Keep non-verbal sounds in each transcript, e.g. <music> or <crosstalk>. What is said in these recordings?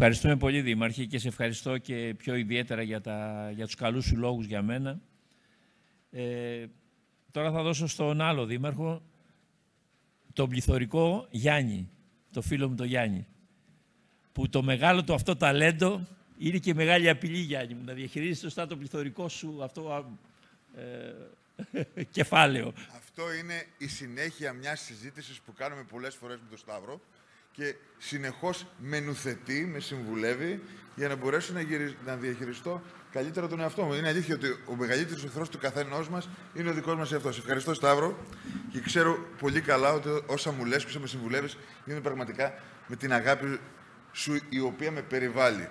Ευχαριστούμε πολύ, Δήμαρχε, και σε ευχαριστώ και πιο ιδιαίτερα για, τα, για τους καλούς σου λόγους για μένα. Ε, τώρα θα δώσω στον άλλο Δήμαρχο, τον πληθωρικό Γιάννη, το φίλο μου το Γιάννη, που το μεγάλο του αυτό ταλέντο είναι και μεγάλη απειλή, Γιάννη μου, να διαχειρίζεις σωστά το πληθωρικό σου αυτό ε, <laughs> κεφάλαιο. Αυτό είναι η συνέχεια μιας συζήτησης που κάνουμε πολλές φορές με τον Σταύρο και συνεχώς με νουθετεί, με συμβουλεύει για να μπορέσω να, να διαχειριστώ καλύτερα τον εαυτό μου. Είναι αλήθεια ότι ο μεγαλύτερος εχθρός του καθενός μας είναι ο δικός μας εαυτός. Ευχαριστώ Σταύρο και ξέρω πολύ καλά ότι όσα μου λες και όσα με συμβουλεύεις είναι πραγματικά με την αγάπη σου η οποία με περιβάλλει.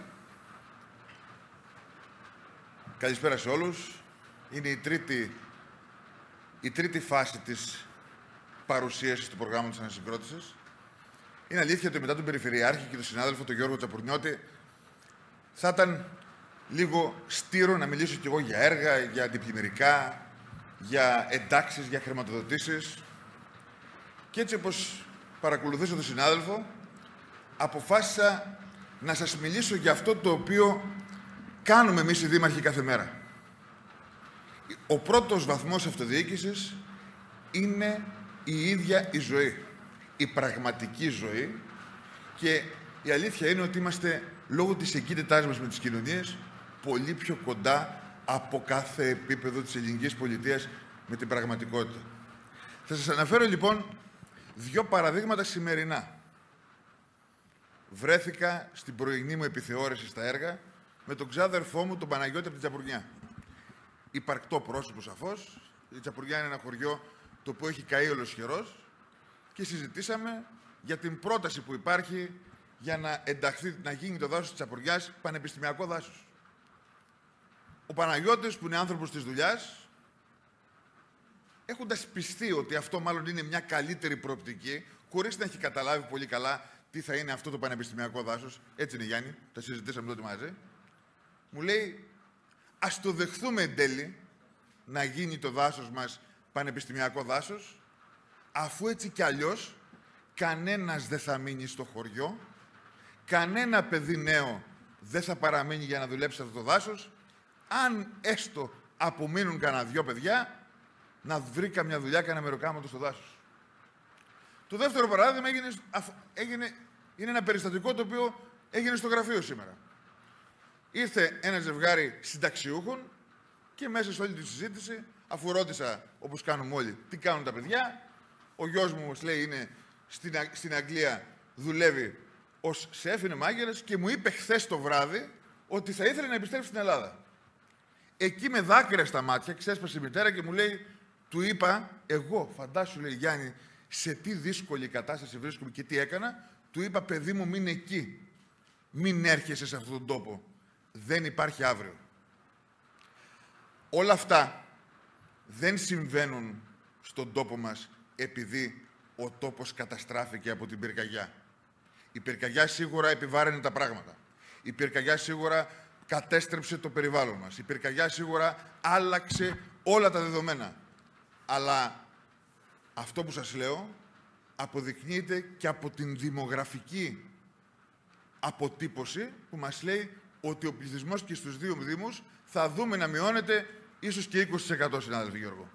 Καλησπέρα σε όλους. Είναι η τρίτη, η τρίτη φάση της παρουσίασης του προγράμματος ανασυγκρότησης. Είναι αλήθεια ότι μετά τον Περιφερειάρχη και τον συνάδελφο τον Γιώργο Τσαπουρνιώτη θα ήταν λίγο στήρο να μιλήσω κι εγώ για έργα, για αντιπλημμυρικά, για εντάξεις, για χρηματοδοτήσεις. Και έτσι όπως παρακολουθήσω τον συνάδελφο, αποφάσισα να σας μιλήσω για αυτό το οποίο κάνουμε εμείς οι δήμαρχοι κάθε μέρα. Ο πρώτος βαθμός αυτοδιοίκησης είναι η ίδια η ζωή η πραγματική ζωή και η αλήθεια είναι ότι είμαστε λόγω της εγκύτητάς μας με τις κοινωνίες πολύ πιο κοντά από κάθε επίπεδο της ελληνικής πολιτείας με την πραγματικότητα. Θα σας αναφέρω λοιπόν δύο παραδείγματα σημερινά. Βρέθηκα στην πρωινή μου επιθεώρηση στα έργα με τον ξάδερφό μου, τον Παναγιώτη από την Τσαπουρνιά. Υπαρκτό πρόσωπο σαφώς. Η Τσαπουρνιά είναι ένα χωριό το οποίο έχει καεί ολοσχερός και συζητήσαμε για την πρόταση που υπάρχει για να ενταχθεί, να γίνει το δάσος της Τσαπουριάς πανεπιστημιακό δάσος. Ο Παναγιώτης, που είναι άνθρωπος της δουλειάς, έχοντας πιστεί ότι αυτό μάλλον είναι μια καλύτερη προοπτική, χωρίς να έχει καταλάβει πολύ καλά τι θα είναι αυτό το πανεπιστημιακό δάσος, έτσι είναι Γιάννη, τα συζητήσαμε τότε μαζί, μου λέει, ας το δεχθούμε εν τέλει να γίνει το δάσος μας πανεπιστημιακό δάσος, αφού έτσι κι αλλιώς κανένας δεν θα μείνει στο χωριό, κανένα παιδί νέο δεν θα παραμείνει για να δουλέψει αυτό το δάσος, αν έστω απομείνουν κανένα δυο παιδιά, να βρει καμιά δουλειά, κανένα μεροκάματο στο δάσος. Το δεύτερο παράδειγμα έγινε, έγινε, είναι ένα περιστατικό το οποίο έγινε στο γραφείο σήμερα. Ήρθε ένα ζευγάρι συνταξιούχων και μέσα σε όλη τη συζήτηση, αφού ρώτησα, όπως κάνουμε όλοι, τι κάνουν τα παιδιά, ο γιος μου, μας λέει, είναι στην, στην Αγγλία, δουλεύει ως σεφ, είναι μάγειρας και μου είπε χθες το βράδυ ότι θα ήθελε να επιστρέψει στην Ελλάδα. Εκεί με δάκρυα στα μάτια ξέσπασε η μητέρα και μου λέει, του είπα, εγώ, φαντάσου, λέει Γιάννη, σε τι δύσκολη κατάσταση βρίσκομαι και τι έκανα, του είπα, παιδί μου, μην εκεί. Μην έρχεσαι σε αυτόν τον τόπο. Δεν υπάρχει αύριο. Όλα αυτά δεν συμβαίνουν στον τόπο μας επειδή ο τόπος καταστράφηκε από την πυρκαγιά. Η πυρκαγιά σίγουρα επιβάρυνε τα πράγματα. Η πυρκαγιά σίγουρα κατέστρεψε το περιβάλλον μας. Η πυρκαγιά σίγουρα άλλαξε όλα τα δεδομένα. Αλλά αυτό που σας λέω αποδεικνύεται και από την δημογραφική αποτύπωση που μας λέει ότι ο πληθυσμός και στους δύο δήμους θα δούμε να μειώνεται ίσως και 20% συνάδελφοι Γιώργο.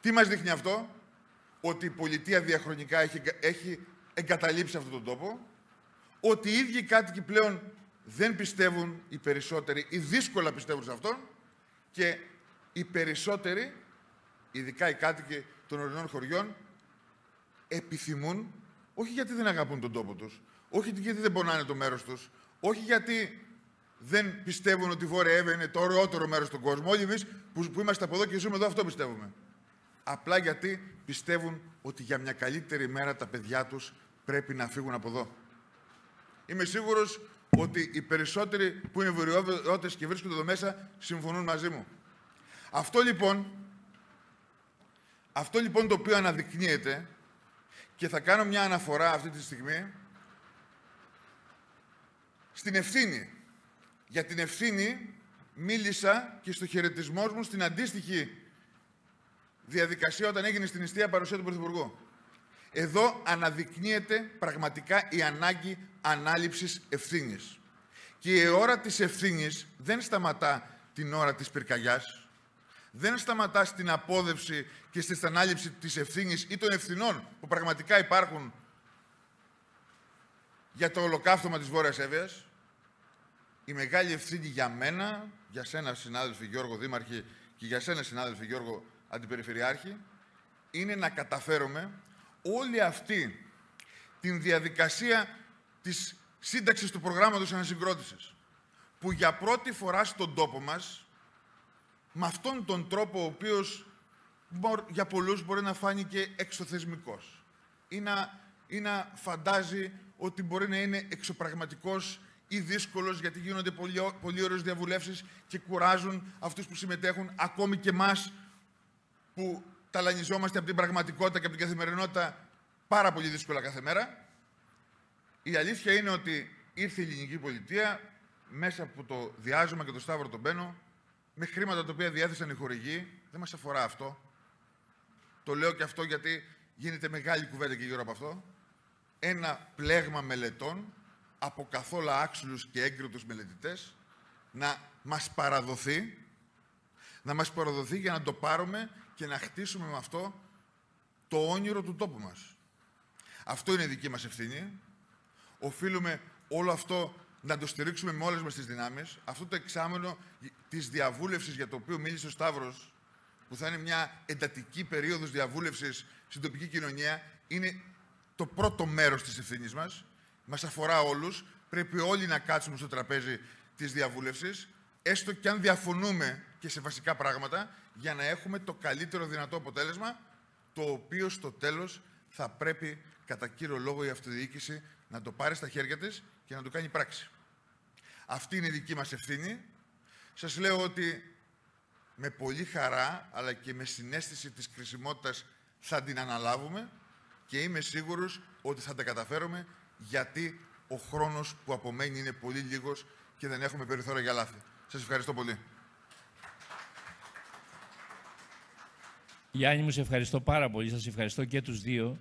Τι μας δείχνει αυτό, ότι η πολιτεία διαχρονικά έχει, έχει εγκαταλείψει αυτόν τον τόπο, ότι οι ίδιοι κάτοικοι πλέον δεν πιστεύουν οι περισσότεροι ή δύσκολα πιστεύουν σε αυτόν και οι περισσότεροι, ειδικά οι κάτοικοι των ορεινών χωριών, επιθυμούν, όχι γιατί δεν αγαπούν τον τόπο τους, όχι γιατί δεν πονάνε το μέρος τους, όχι γιατί δεν πιστεύουν ότι η Βόρεια Εύα είναι το ωραιότερο μέρος στον κόσμο. Όλοι εμείς που, που είμαστε από εδώ και ζούμε εδώ αυτό πιστεύουμε απλά γιατί πιστεύουν ότι για μια καλύτερη μέρα τα παιδιά τους πρέπει να φύγουν από εδώ. Είμαι σίγουρος ότι οι περισσότεροι που είναι βορειόδοτες και βρίσκονται εδώ μέσα συμφωνούν μαζί μου. Αυτό λοιπόν, αυτό λοιπόν το οποίο αναδεικνύεται και θα κάνω μια αναφορά αυτή τη στιγμή στην ευθύνη. Για την ευθύνη μίλησα και στο χαιρετισμό μου στην αντίστοιχη διαδικασία όταν έγινε στην ιστία παρουσία του Πρωθυπουργού. Εδώ αναδεικνύεται πραγματικά η ανάγκη ανάληψης ευθύνης. Και η ώρα της ευθύνης δεν σταματά την ώρα της πυρκαγιάς, δεν σταματά στην απόδευση και στην ανάληψη της ευθύνης ή των ευθυνών που πραγματικά υπάρχουν για το ολοκαύτωμα της Βόρειας Εύβοιας. Η μεγάλη ευθύνη για μένα, για σένα συνάδελφε Γιώργο Δήμαρχη και για σένα συνάδελφε Γιώργο Αντιπεριφερειάρχη, είναι να καταφέρουμε όλη αυτή την διαδικασία της σύνταξης του προγράμματος ανασυγκρότησης, που για πρώτη φορά στον τόπο μας, με αυτόν τον τρόπο ο οποίος για πολλούς μπορεί να φάνηκε εξωθεσμικός. Ή να, ή να φαντάζει ότι μπορεί να είναι εξωπραγματικός ή δύσκολος γιατί γίνονται πολύ, πολύ ωραίες διαβουλεύσεις και κουράζουν αυτούς που συμμετέχουν, ακόμη και εμάς που ταλανιζόμαστε από την πραγματικότητα και από την καθημερινότητα πάρα πολύ δύσκολα κάθε μέρα. Η αλήθεια είναι ότι ήρθε η ελληνική πολιτεία μέσα από το διάζωμα και το Σταύρο τον Μπαίνο με χρήματα τα οποία διέθεσαν οι χορηγοί. Δεν μας αφορά αυτό. Το λέω και αυτό γιατί γίνεται μεγάλη κουβέντα και γύρω από αυτό. Ένα πλέγμα μελετών από καθόλου άξιλους και έγκριτους μελετητές να μας παραδοθεί να μας παραδοθεί για να το πάρουμε και να χτίσουμε με αυτό το όνειρο του τόπου μας. Αυτό είναι δική μας ευθύνη. Οφείλουμε όλο αυτό να το στηρίξουμε με όλες μας τις δυνάμεις. Αυτό το εξάμενο της διαβούλευσης για το οποίο μίλησε ο Σταύρος, που θα είναι μια εντατική περίοδος διαβούλευσης στην τοπική κοινωνία, είναι το πρώτο μέρος της ευθύνης μας. Μας αφορά όλους. Πρέπει όλοι να κάτσουμε στο τραπέζι της διαβούλευσης, έστω και αν διαφωνούμε και σε βασικά πράγματα, για να έχουμε το καλύτερο δυνατό αποτέλεσμα, το οποίο στο τέλος θα πρέπει κατά κύριο λόγο η αυτοδιοίκηση να το πάρει στα χέρια της και να το κάνει πράξη. Αυτή είναι η δική μας ευθύνη. Σας λέω ότι με πολύ χαρά, αλλά και με συνέστηση της κρισιμότητας θα την αναλάβουμε και είμαι σίγουρος ότι θα τα καταφέρουμε γιατί ο χρόνος που απομένει είναι πολύ λίγος και δεν έχουμε περιθώριο για λάθη. Σας ευχαριστώ πολύ. Γιάννη μου, σε ευχαριστώ πάρα πολύ. Σας ευχαριστώ και τους δύο